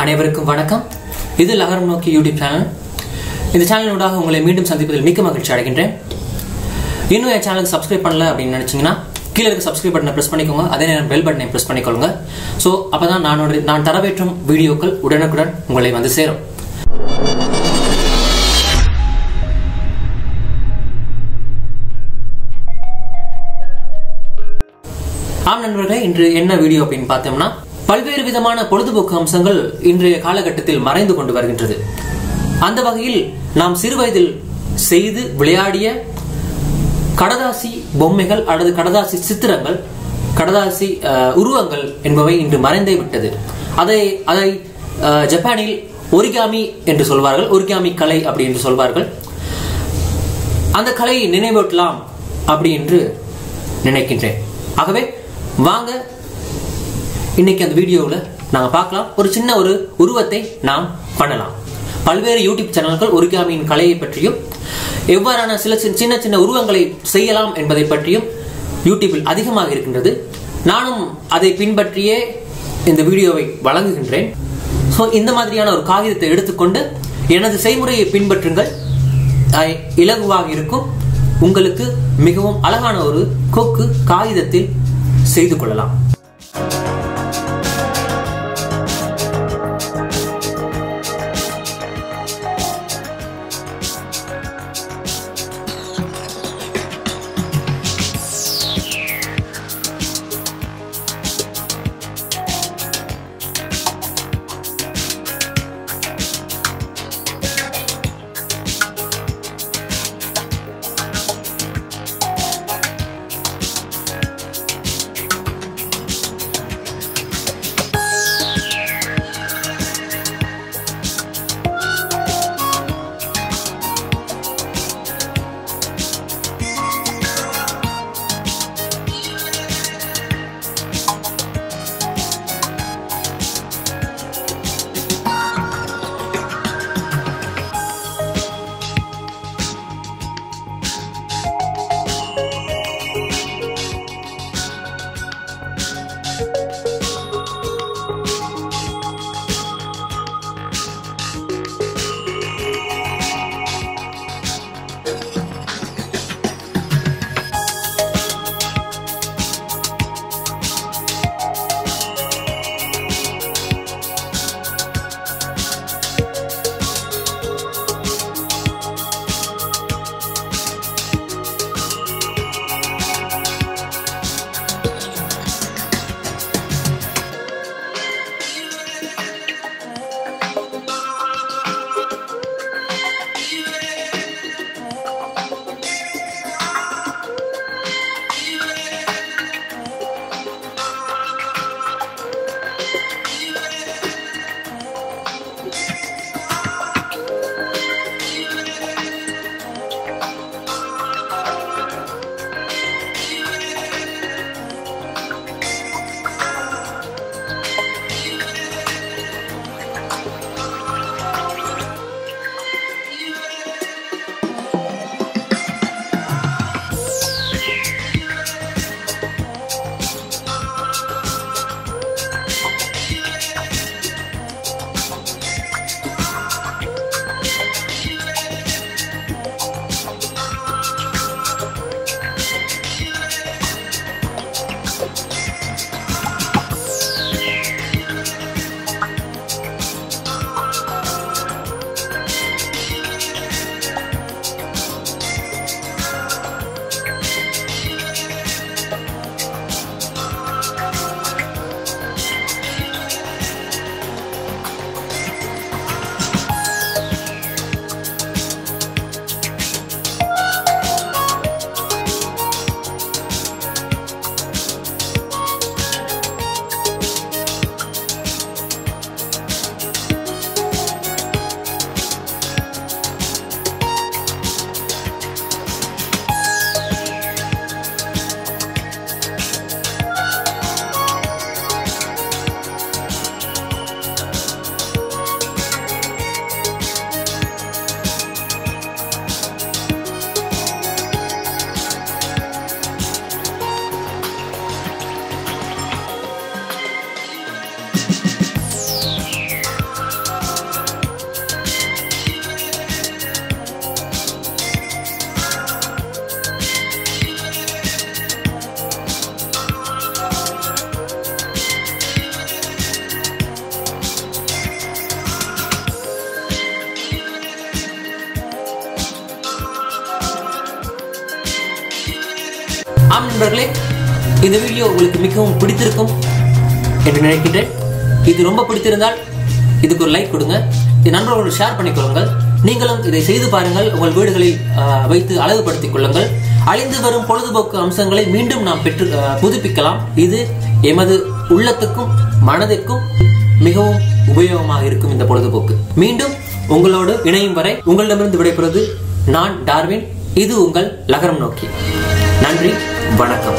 அனைவருக்கும் வணக்கம். இது லகரம் நோக்கி யூடியூப் சேனல். இந்த சேனலோடாக உங்களை மீண்டும் சந்திப்பதில் மிக்க மகிழ்ச்சி அடைகின்றேன். இன்னும் என் சேனலுக்கு சப்ஸ்கிரைப் பண்ணல அப்படின்னு நினைச்சீங்கன்னா கீழே இருக்க சப்ஸ்கிரைப் பட்டனை பிரஸ் பண்ணிக்கோங்க. அதே நேரம் பெல் பட்டனை பிரஸ் பண்ணிக்கொள்ளுங்க. ஸோ அப்பதான் நான் நான் தரவேற்றும் வீடியோக்கள் உடனுக்குடன் உங்களை வந்து சேரும். ஆம் நண்பர்களே இன்று என்ன வீடியோ அப்படின்னு பார்த்தோம்னா பல்வேறு விதமான பொழுதுபோக்கு அம்சங்கள் இன்றைய காலகட்டத்தில் மறைந்து கொண்டு வருகின்றது. அந்த வகையில் நாம் சிறுவயதில் செய்து விளையாடிய கடதாசி பொம்மைகள் அல்லது கடதாசி சித்திரங்கள் கடதாசி அஹ், உருவங்கள் என்பவை இன்று மறைந்தே விட்டது. அதை அதை அஹ், ஜப்பானில் ஒரிகாமி என்று சொல்வார்கள் ஒரிகாமி கலை அப்படி என்று சொல்வார்கள். அந்த கலையை நினைவூட்டலாம் அப்படி என்று நினைக்கின்றேன். ஆகவே வாங்க இன்னைக்கு அந்த வீடியோவில் நாங்கள் பார்க்கலாம். ஒரு சின்ன ஒரு உருவத்தை நாம் பண்ணலாம். பல்வேறு யூடியூப் சேனல்கள் ஒரிகாமியின் கலையை பற்றியும் எவ்வாறான சில சின்ன சின்ன சின்ன உருவங்களை செய்யலாம் என்பதை பற்றியும் யூடியூபில் அதிகமாக இருக்கின்றது. நானும் அதை பின்பற்றியே இந்த வீடியோவை வழங்குகின்றேன். ஸோ இந்த மாதிரியான ஒரு காகிதத்தை எடுத்துக்கொண்டு எனது செய்முறையை பின்பற்றுங்கள். இலகுவாக இருக்கும். உங்களுக்கு மிகவும் அழகான ஒரு கொக்கு காகிதத்தில் செய்து கொள்ளலாம். நண்பர்களே இந்த வீடியோ உங்களுக்கு மிகவும் பிடித்திருக்கும் என்று நினைக்கின்றேன். இது ரொம்ப பிடித்திருந்தால் இதுக்கு ஒரு லைக் கொடுங்க. இது நண்பர்களோடு ஷேர் பண்ணிக்கொள்ளுங்கள் நீங்களும் இதை செய்து பாருங்கள். உங்கள் வீடுகளில் வைத்து அழகுபடுத்திக் கொள்ளுங்கள். அழிந்து வரும் பொழுதுபோக்கு அம்சங்களை மீண்டும் நாம் பெற்று புதுப்பிக்கலாம். இது எமது உள்ளத்துக்கும் மனதிற்கும் மிகவும் உபயோகமாக இருக்கும் இந்த பொழுதுபோக்கு. மீண்டும் உங்களோடு இணையும் வரை உங்களிடமிருந்து விடைபெறுவது நான் டார்வின். இது உங்கள் லகரம் நோக்கி. நன்றி. வணக்கம்